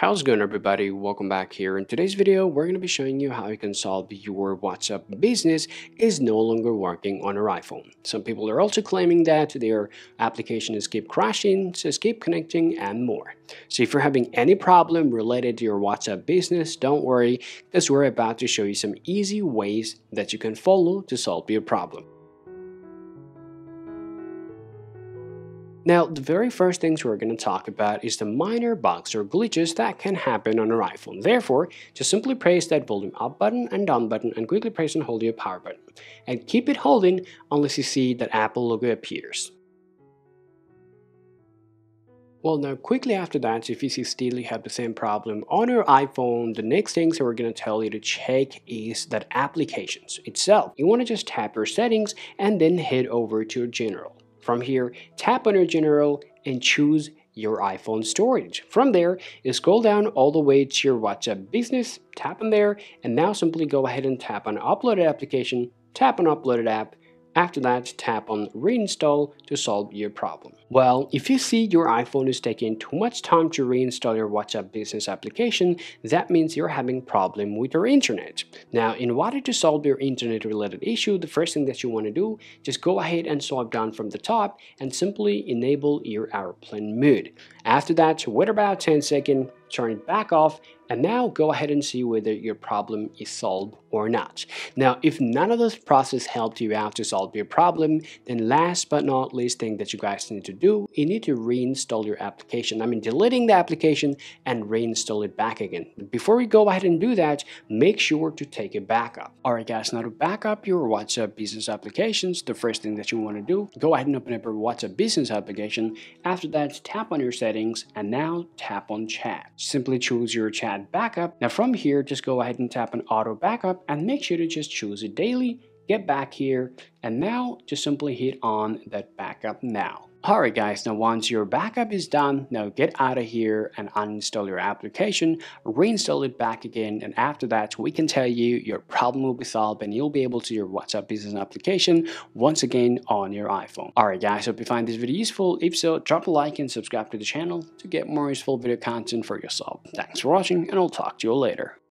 How's going everybody? Welcome back here. In today's video, we're going to be showing you how you can solve your WhatsApp business is no longer working on your iPhone. Some people are also claiming that their application is keep crashing, says keep connecting and more. So if you're having any problem related to your WhatsApp business, don't worry because we're about to show you some easy ways that you can follow to solve your problem. Now, the very first things we're going to talk about is the minor bugs or glitches that can happen on your iPhone. Therefore, just simply press that volume up button and down button and quickly press and hold your power button. And keep it holding unless you see that Apple logo appears. Well, now quickly after that, if you see still you have the same problem on your iPhone, the next things that we're going to tell you to check is that applications itself. You want to just tap your settings and then head over to your general. From here, tap on your general and choose your iPhone storage. From there, scroll down all the way to your WhatsApp business, tap on there, and now simply go ahead and tap on offload application, tap on offload app, after that, tap on reinstall to solve your problem. Well, if you see your iPhone is taking too much time to reinstall your WhatsApp business application, that means you're having problem with your internet. Now, in order to solve your internet related issue, the first thing that you want to do, just go ahead and swipe down from the top and simply enable your airplane mode. After that, wait about 10 seconds, turn it back off, and now go ahead and see whether your problem is solved or not. Now, if none of this process helped you out to solve your problem, then last but not least thing that you guys need to do, you need to reinstall your application. I mean, deleting the application and reinstall it back again. Before we go ahead and do that, make sure to take a backup. Alright guys, now to back up your WhatsApp business applications, the first thing that you want to do, go ahead and open up your WhatsApp business application. After that, tap on your settings and now tap on chat. Simply choose your chat backup. Now from here, just go ahead and tap on auto backup and make sure to just choose it daily get back here and now just simply hit on that backup now. Alright guys, now once your backup is done, now get out of here and uninstall your application, reinstall it back again, and after that we can tell you your problem will be solved and you'll be able to your WhatsApp business application once again on your iPhone. Alright guys, hope you find this video useful. If so, drop a like and subscribe to the channel to get more useful video content for yourself. Thanks for watching and I'll talk to you later.